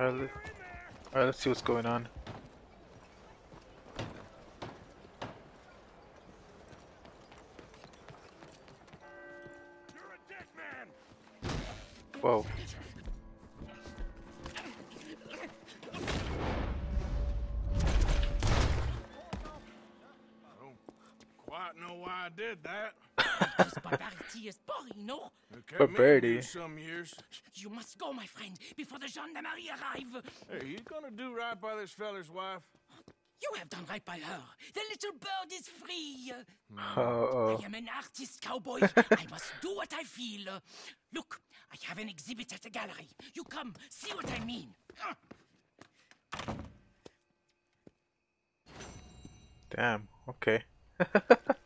Alright, alright, let's see what's going on. Whoa. I don't quite know why I did that. This barbarity is boring, no? It Barbarity. some years. You must go, my friend, before the gendarmerie arrive. Hey, you gonna do right by this feller's wife? You have done right by her. The little bird is free. Uh oh. I am an artist, cowboy. I must do what I feel. Look, I have an exhibit at the gallery. You come, see what I mean. Damn. Okay.